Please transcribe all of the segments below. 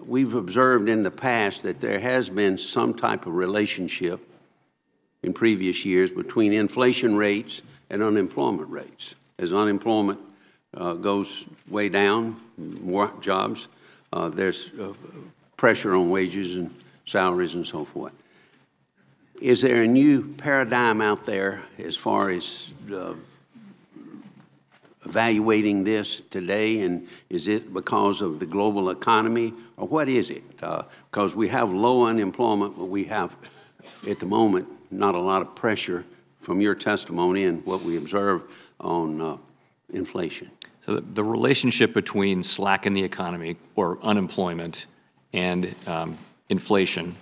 we've observed in the past that there has been some type of relationship in previous years between inflation rates and unemployment rates. As unemployment uh, goes way down, more jobs, uh, there's uh, pressure on wages and salaries and so forth. Is there a new paradigm out there as far as uh, evaluating this today, and is it because of the global economy, or what is it? Because uh, we have low unemployment, but we have, at the moment, not a lot of pressure from your testimony and what we observe on uh, inflation. So the, the, relationship between slack in the economy or unemployment and um, inflation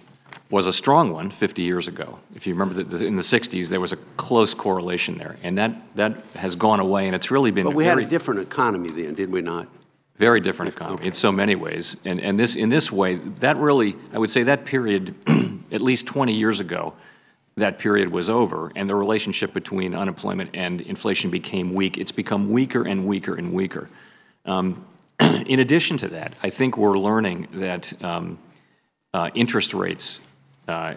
was a strong one 50 years ago. If you remember that in the 60s, there was a close correlation there, and that, that has gone away, and it's really been. But we had a different economy then, did we not? Very different economy okay. in so many ways, and and this in this way, that really, I would say that period, at least 20 years ago, that period was over, and the relationship between unemployment and inflation became weak. It's become weaker and weaker and weaker. Um, in addition to that, I think we're learning that um, uh, interest rates uh,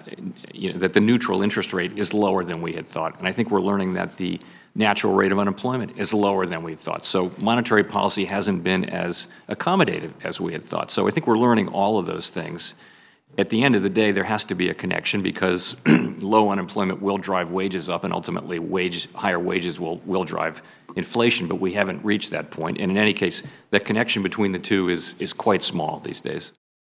you know, that the neutral interest rate is lower than we had thought. And I think we're learning that the natural rate of unemployment is lower than we thought. So monetary policy hasn't been as accommodative as we had thought. So I think we're learning all of those things. At the end of the day, there has to be a connection because low unemployment will drive wages up, and ultimately, wage higher wages will will drive inflation. But we haven't reached that point. And in any case, that connection between the two is is quite small these days.